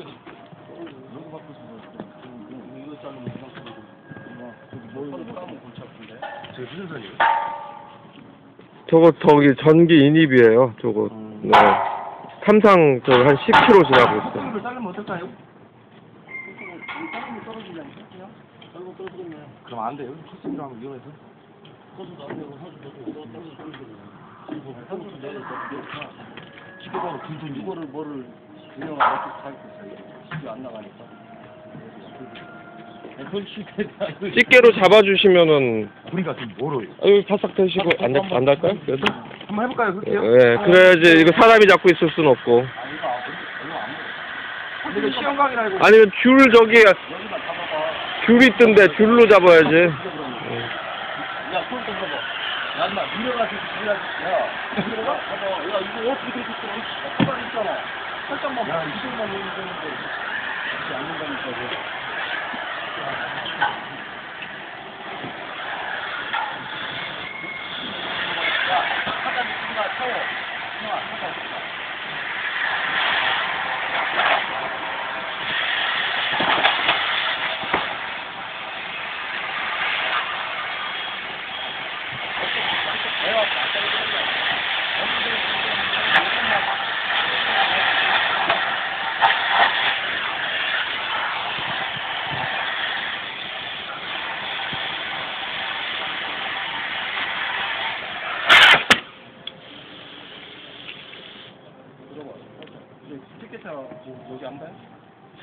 있어. 이거 자르면 그냥 자르고. 저기 뭘 까면 골치 아픈데. 저게 무슨 선이에요? 저거 저기 전기 인입이에요. 저거. 음. 네. 삼상 저한 10km 지나고 있어. 이걸 자르면 어떨까요? 떨어지겠네. 그럼 안 돼요. 코스미로 하면 위험해서. 코스도 안 되고 사주도 떨어져 떨어지겠네. 이거 한수 내려 집에다가 둘돈 이거를 뭐를 그냥 어 살 거야. 집이 안 나가니까. 집게로 잡아주시면은 우리가 좀 멀어요. 아유 바싹 되시고 안, 달- 안 달까요? 그래도? 한번 해볼까요? 예, 그럴게요. 그래야지 이거 사람이 잡고 있을 순 없고. 근데 이거 시험강이라 이거 아니면 줄 저기. 줄 있던데 줄로 잡아야지. 야, 손좀 봐봐. 야, 인마, 밀어가지고, 밀어, 야, 밀어가? 봐봐. 야, 이거 어떻게 있어? 가만히 있잖아. 살짝만, 야, 이쪽만 놓으면 되는데. 이렇게 안 된다니까, 이거. 야, 하다 미친다, 차워. 형아, 하다 미친다. 내가 여기 안?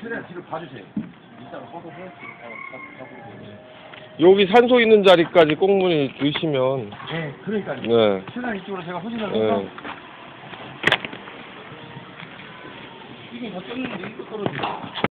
최대한 봐주세요. 해야지. 어. 여기 산소 있는 자리까지 꽁무니 넣으시면 네, 그러니까 요. 네. 최대한 이쪽으로 제가 후진을 네. 해서 이게 더 떴는데 이거 떨어지네.